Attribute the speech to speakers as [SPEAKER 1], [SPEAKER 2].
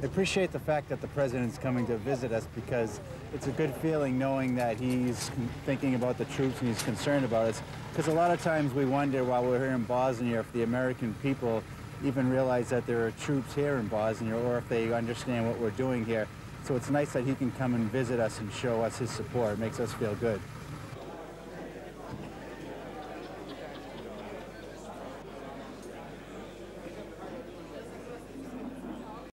[SPEAKER 1] I appreciate the fact that the president's coming to visit us because it's a good feeling knowing that he's thinking about the troops and he's concerned about us. Because a lot of times we wonder while we're here in Bosnia if the American people even realize that there are troops here in Bosnia or if they understand what we're doing here. So it's nice that he can come and visit us and show us his support. It makes us feel good.